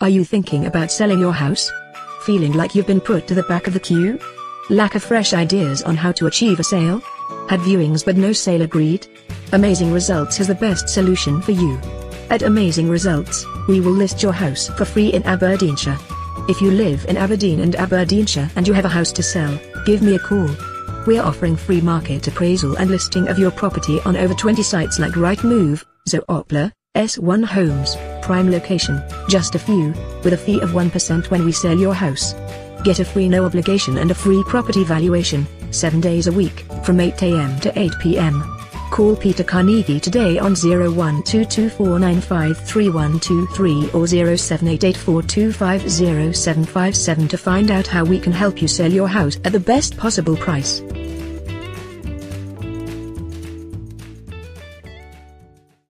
Are you thinking about selling your house? Feeling like you've been put to the back of the queue? Lack of fresh ideas on how to achieve a sale? Had viewings but no sale agreed? Amazing Results has the best solution for you. At Amazing Results, we will list your house for free in Aberdeenshire. If you live in Aberdeen and Aberdeenshire and you have a house to sell, give me a call. We are offering free market appraisal and listing of your property on over 20 sites like Rightmove, Zoopla, S1 Homes, Prime Location, just a few, with a fee of 1% when we sell your house. Get a free no obligation and a free property valuation, 7 days a week, from 8am to 8pm. Call Peter Carnegie today on 012249533123 or 078842505757 to find out how we can help you sell your house at the best possible price.